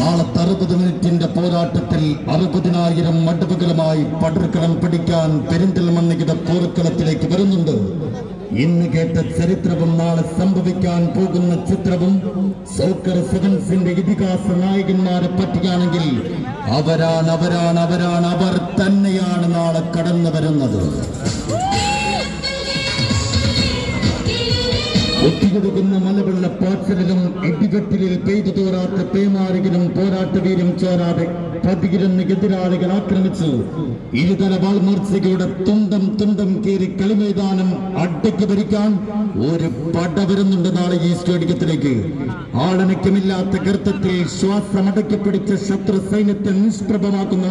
നാളത്തെ അറുപത് മിനിറ്റിന്റെ പോരാട്ടത്തിൽ അറുപതിനായിരം മടുപ്പുകളുമായി പടർക്കളം പിടിക്കാൻ പെരിന്തൽമണ്ണയുടെ പോർക്കളത്തിലേക്ക് വരുന്നുണ്ട്. ഇന്ന് കേട്ട ചരിത്രവും നാളെ സംഭവിക്കാൻ പോകുന്ന ചിത്രവും സോക്കർ സെവൻസിന്റെ ഇതിഹാസ നായകന്മാരെ പറ്റിയാണെങ്കിൽ അവരാണ് അവരാണ് അവരാണ് അവർ തന്നെയാണ് നാളെ കടന്നു വരുന്നത്. ഒത്തികൊടുക്കുന്ന മലവെള്ള പാച്ചലിലും ഇടിവെട്ടിലിൽ പെയ്തു തോരാത്ത പേമാരികളും പോരാട്ടവീരും ചോരാതെ പതികിരുന്ന് എതിരാളികൾ ആക്രമിച്ചു ഇരുതല വാൾമൂർച്ചകളുടെ തുണ്ടം തുണ്ടം കീറി കളിമൈതാനം അഡ്ഡയ്ക്ക് ഭരിക്കാൻ ഒരു പട വരുന്നുണ്ട് നാളെ ഈ സ്റ്റേഡിയത്തിലേക്ക്. ആളനക്കമില്ലാത്ത ഗർത്തത്തിൽ ശ്വാസമടക്കി പിടിച്ച ശത്രു സൈന്യത്തെ നിഷ്പ്രഭമാക്കുന്ന.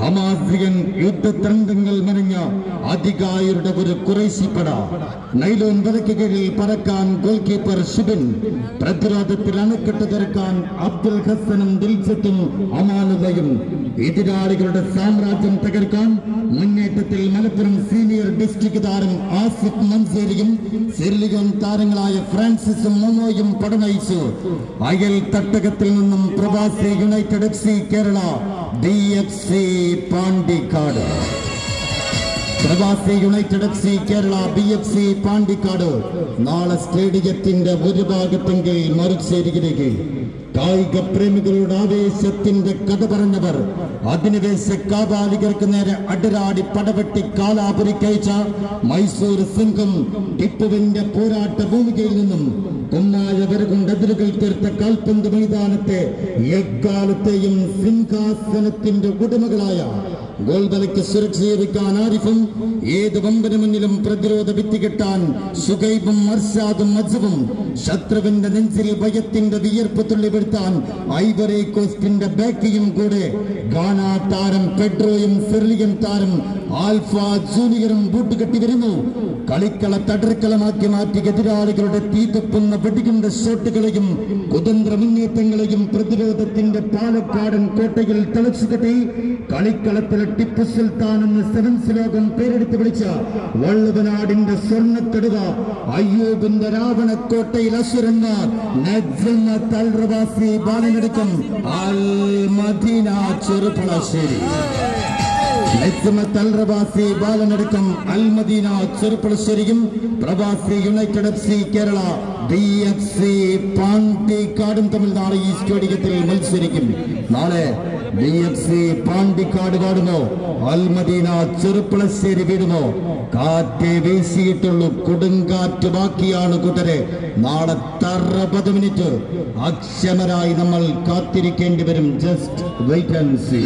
ഹമാസിയൻ യുദ്ധതന്ത്രങ്ങൾ മെനഞ്ഞ അധികായരുടെ ഒരു കുറേശിപ്പട നൈലോൻ വലയ്ക്ക് കീഴിൽ പറക്കാൻ ഗോൾ കീപ്പർ ഷിബിൻ പ്രതിരോധത്തിൽ അണക്കെട്ട് തിരക്കാൻ അബ്ദുൽ ഹസനും ദിൽസത്തും അമാനുതയും. എതിരാളികളുടെ സാമ്രാജ്യം തകർക്കാൻ മുന്നേറ്റത്തിൽ മലപ്പുറം സീനിയർ ഡിസ്ട്രിക്ട് താരം ആസിഫ് മൻസേരിയും സിർലിഗൻ താരങ്ങളായ ഫ്രാൻസിസും മോമോയും പടനയിച്ചു. അയൽ തട്ടകത്തിൽ നിന്നും Pravasi United F C Kerala D F C Pandikkad. Pravasi United F C Kerala B F C Pandikkad. നാളെ സ്റ്റേഡിയത്തിന്റെ ഒരു ഭാഗത്തെങ്കിൽ മറുചേരിയിലേക്ക് കായിക പ്രേമികളുടെ ആവേശത്തിന്റെ കഥ പറഞ്ഞവർ അധിനിവേശ കാതാലികർക്ക് നേരെ അടരാടി പടവെട്ടി കാലാപുരിക്കയച്ച മൈസൂർ സിംഗം ടിപ്പുവിന്റെ പോരാട്ട ഭൂമികയിൽ നിന്നും കുമ്മായവരുകൊണ്ട് കൊണ്ട് എതിരുകൾ തീർത്ത കാൽപന്ത് മൈതാനത്തെ എക്കാലത്തെയും സിംഹാസനത്തിന്റെ ഉടമകളായ ഗോൾ വലയ്ക്ക് സുരക്ഷയൊരുക്കാൻ ആരിഫും ഏത് വമ്പന് മുന്നിലും പ്രതിരോധ ഭിത്തി കെട്ടാൻ സുഖൈബും മർഷാദും മജുവും ശത്രുവിന്റെ നെഞ്ചിൽ ഭയത്തിന്റെ വിയർപ്പ് തുള്ളി വീഴ്ത്താൻ ഐവറി കോസ്റ്റിന്റെ ബാക്കിയും കൂടെ ഗാന താരം പെഡ്രോയും സെർലിയൻ താരം ആൽഫ ജൂനിയറും ബൂട്ടുകെട്ടി വരുന്നു കളിക്കള തടർക്കളമാക്കി മാറ്റി എതിരാളികളുടെ തീതുപ്പുന്ന വെടികുണ്ട ഷോട്ടുകളെയും കുതന്ത്ര മുന്നേറ്റങ്ങളെയും പ്രതിരോധത്തിന്റെ പാലക്കാടൻ കോട്ടയിൽ തളച്ചുകെട്ടി കളിക്കളത്തിൽ ടിപ്പു സുൽത്താൻ എന്ന് സെവൻസ് ലോകം പേരെടുത്ത് വിളിച്ച വള്ളുവനാടിന്റെ സ്വർണത്തെടുക അയ്യൂബിന്റെ രാവണക്കോട്ടയിൽ അസുരന്മാർ നജ്ജെന്ന തൽറവാസി ബാലനെടുക്കും അൽ മദീന ചെറുപ്പളശ്ശേരി തൽറവാസി ബാലനടക്കം Al Madina ചെറുപ്പളശ്ശേരിയും Pravasi United F C Kerala B F C പാണ്ടിക്കാടും തമ്മിൽ നാളെ ഈ സ്റ്റേഡിയത്തിൽ മത്സരിക്കും. നാളെ ബി എഫ് സി പാണ്ടിക്കാട് കാടുമോ അൽമദീന ചെറുപ്പളശ്ശേരി വീടുമോ കാറ്റ് വീശിയിട്ടുള്ളൂ. കൊടുങ്കാറ്റ് ബാക്കിയാണ് കൂട്ടരെ. നാളെ അറുപത് മിനിറ്റ്. അക്ഷമരായി നമ്മൾ കാത്തിരിക്കേണ്ടി വരും. Just wait and see.